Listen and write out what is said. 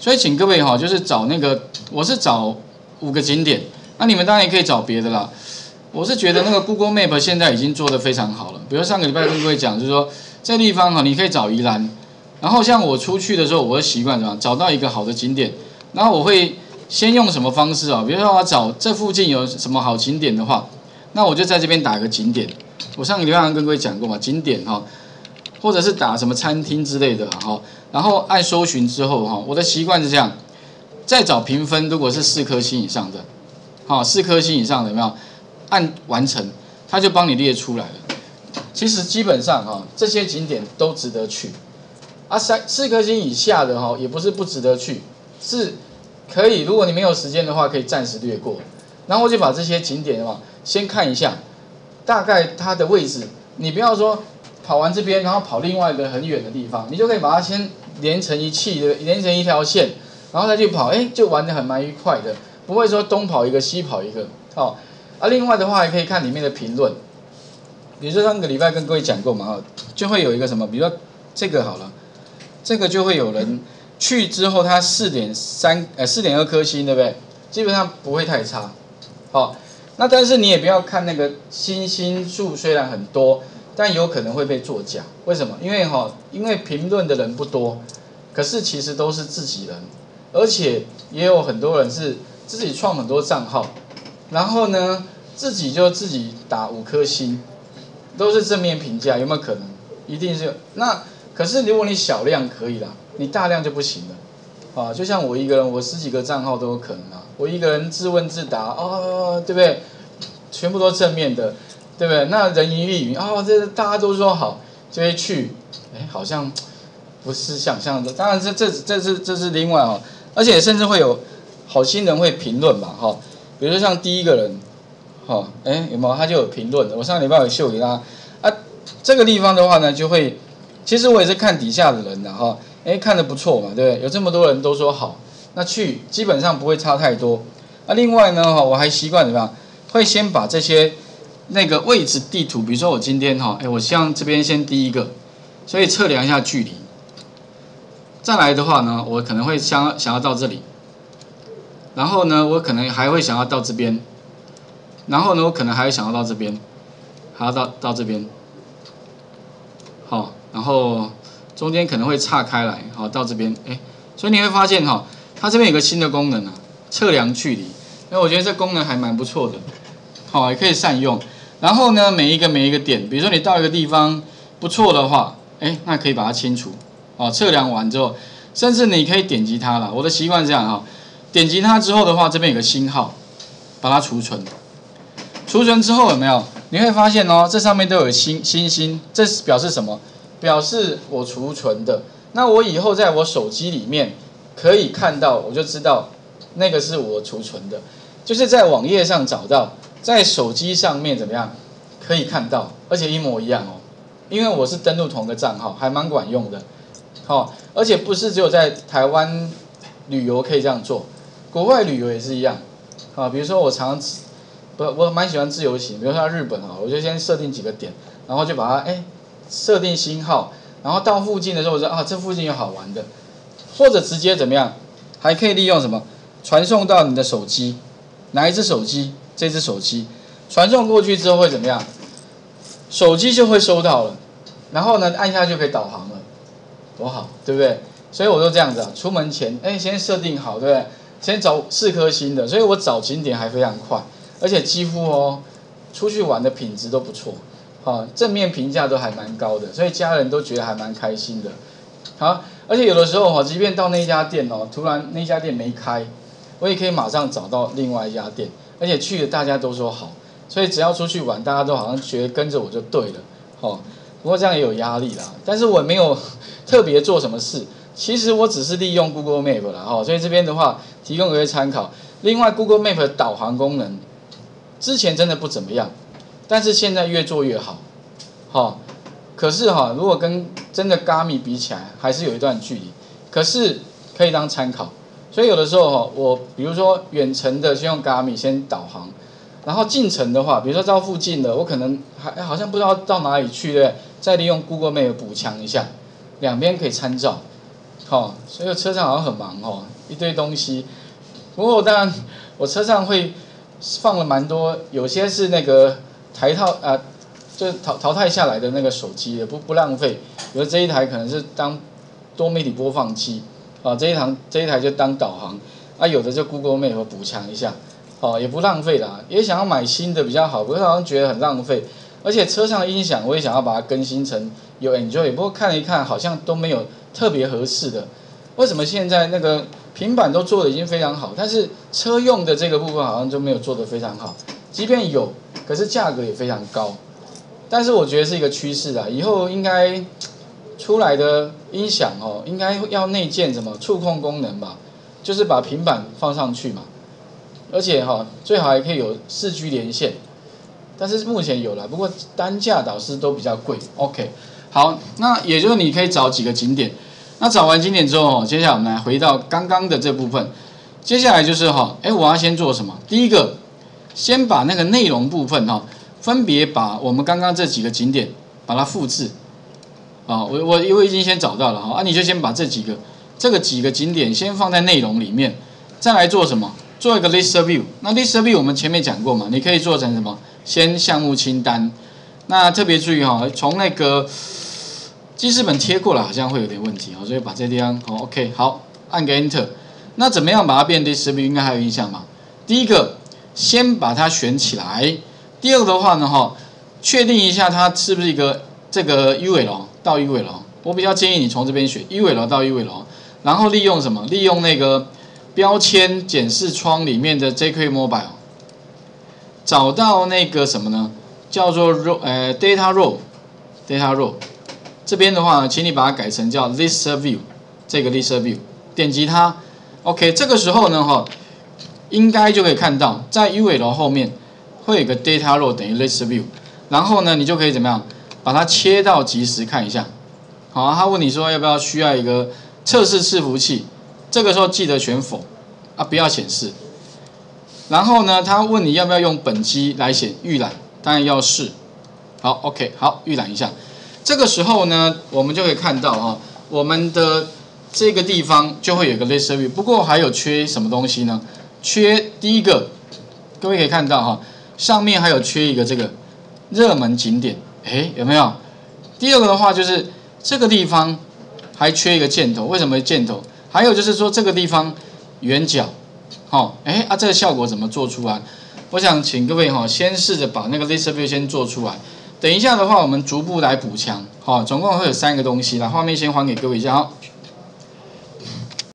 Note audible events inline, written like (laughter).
所以请各位哈，就是找那个，我是找五个景点，那你们当然也可以找别的啦。我是觉得那个 Google Map 现在已经做得非常好了。比如上个礼拜跟各位讲，就是说这地方哈，你可以找宜兰。然后像我出去的时候，我会习惯什么？找到一个好的景点，然后我会先用什么方式啊？比如说我找这附近有什么好景点的话，那我就在这边打个景点。我上个礼拜跟各位讲过嘛，景点哈，或者是打什么餐厅之类的哈。然后按搜寻之后哈，我的习惯是这样，再找评分，如果是四颗星以上的，好，四颗星以上的有没有？按完成，它就帮你列出来了。其实基本上哈，这些景点都值得去。啊，三四颗星以下的哈，也不是不值得去，是可以。如果你没有时间的话，可以暂时略过。然后我就把这些景点的话，先看一下，大概它的位置。你不要说跑完这边，然后跑另外一个很远的地方，你就可以把它先连成一气的，连成一条线，然后再去跑，哎，就玩的很蛮愉快的，不会说东跑一个西跑一个，哦。啊，另外的话还可以看里面的评论，比如说上个礼拜跟各位讲过嘛，就会有一个什么，比如说这个好了，这个就会有人去之后，他四点三呃四点二颗星，对不对？基本上不会太差，好，那但是你也不要看那个星星数虽然很多，但有可能会被作假，为什么？因为哈，因为评论的人不多，可是其实都是自己人，而且也有很多人是自己创很多账号。然后呢，自己就自己打五颗星，都是正面评价，有没有可能？一定是。那可是如果你小量可以啦，你大量就不行了，啊，就像我一个人，我十几个账号都有可能啊。我一个人自问自答，哦，对不对？全部都正面的，对不对？那人云亦云，啊，这大家都说好，就会去，哎，好像不是想象的。当然，这这这是这是另外哦，而且甚至会有好心人会评论嘛，哈。比如说像第一个人，哈，哎，有没有他就有评论的？我上个礼拜有秀给他，啊，这个地方的话呢，就会，其实我也是看底下的人的哈，哎，看的不错嘛，对不对？有这么多人都说好，那去基本上不会差太多。那另外呢，哈，我还习惯怎么样？会先把这些那个位置地图，比如说我今天哈，哎，我希望这边先第一个，所以测量一下距离。再来的话呢，我可能会想想要到这里。然后呢，我可能还会想要到这边，然后呢，我可能还会想要到这边，还要到到这边，好，然后中间可能会岔开来，好，到这边，哎，所以你会发现哈，它这边有个新的功能啊，测量距离，因为我觉得这功能还蛮不错的，好，也可以善用。然后呢，每一个每一个点，比如说你到一个地方不错的话，哎，那可以把它清除，哦，测量完之后，甚至你可以点击它了。我的习惯这样哈。点击它之后的话，这边有个星号，把它储存。储存之后有没有？你会发现哦，这上面都有星星星，这是表示什么？表示我储存的。那我以后在我手机里面可以看到，我就知道那个是我储存的。就是在网页上找到，在手机上面怎么样可以看到，而且一模一样哦。因为我是登录同个账号，还蛮管用的。好，而且不是只有在台湾旅游可以这样做。国外旅游也是一样，啊，比如说我常不，我蛮喜欢自由行，比如说日本啊，我就先设定几个点，然后就把它哎设定星号，然后到附近的时候我说啊这附近有好玩的，或者直接怎么样，还可以利用什么传送到你的手机，哪一只手机这只手机传送过去之后会怎么样，手机就会收到了，然后呢按下就可以导航了，多好，对不对？所以我就这样子啊，出门前哎先设定好，对不对？先找四颗星的，所以我找景点还非常快，而且几乎哦，出去玩的品质都不错，好，正面评价都还蛮高的，所以家人都觉得还蛮开心的，好，而且有的时候哈，即便到那家店哦，突然那家店没开，我也可以马上找到另外一家店，而且去了大家都说好，所以只要出去玩，大家都好像觉得跟着我就对了，哦，不过这样也有压力啦，但是我没有 (laughs) 特别做什么事。其实我只是利用 Google Map 啦哈，所以这边的话提供一些参考。另外，Google Map 的导航功能之前真的不怎么样，但是现在越做越好，哈。可是哈，如果跟真的 g a m i 比起来，还是有一段距离。可是可以当参考。所以有的时候哈，我比如说远程的先用 Garmin 先导航，然后近程的话，比如说到附近的，我可能还好像不知道到哪里去对，再利用 Google Map 补强一下，两边可以参照。好，所以车上好像很忙哦，一堆东西。不过当然，我车上会放了蛮多，有些是那个台套啊，就淘淘汰下来的那个手机，也不不浪费。比如这一台可能是当多媒体播放器，啊，这一堂这一台就当导航，啊，有的就 Google Map 补强一下，哦，也不浪费啦。也想要买新的比较好，不过好像觉得很浪费。而且车上的音响我也想要把它更新成有 Enjoy，不过看一看好像都没有特别合适的。为什么现在那个平板都做的已经非常好，但是车用的这个部分好像就没有做的非常好？即便有，可是价格也非常高。但是我觉得是一个趋势啊，以后应该出来的音响哦，应该要内建什么触控功能吧，就是把平板放上去嘛，而且哈最好还可以有四 G 连线。但是目前有了，不过单价倒是都比较贵。OK，好，那也就是你可以找几个景点。那找完景点之后，接下来我们来回到刚刚的这部分。接下来就是哈，哎，我要先做什么？第一个，先把那个内容部分哈，分别把我们刚刚这几个景点把它复制。啊，我我因为已经先找到了哈，啊，你就先把这几个这个几个景点先放在内容里面，再来做什么？做一个 list view。那 list view 我们前面讲过嘛，你可以做成什么？先项目清单，那特别注意哈，从那个记事本贴过来好像会有点问题哦，所以把这地方哦 OK 好，按个 Enter。那怎么样把它变 List View？应该还有印象吧？第一个，先把它选起来。第二个的话呢哈，确定一下它是不是一个这个 UL 到 UL。我比较建议你从这边选 UL 到 UL，然后利用什么？利用那个标签检视窗里面的 jQuery Mobile。找到那个什么呢？叫做 row，呃，data row，data row。这边的话，请你把它改成叫 list view，这个 list view，点击它，OK。这个时候呢，哈，应该就可以看到，在 UL 后面会有个 data row 等于 list view，然后呢，你就可以怎么样，把它切到即时看一下。好，他问你说要不要需要一个测试伺服器，这个时候记得选否，啊，不要显示。然后呢，他问你要不要用本机来写预览，当然要试。好，OK，好，预览一下。这个时候呢，我们就可以看到哈，我们的这个地方就会有个 list view。不过还有缺什么东西呢？缺第一个，各位可以看到哈，上面还有缺一个这个热门景点，哎，有没有？第二个的话就是这个地方还缺一个箭头，为什么箭头？还有就是说这个地方圆角。好，哎啊，这个效果怎么做出来？我想请各位哈，先试着把那个 list 先做出来。等一下的话，我们逐步来补强。好，总共会有三个东西。来，画面先还给各位一下。好，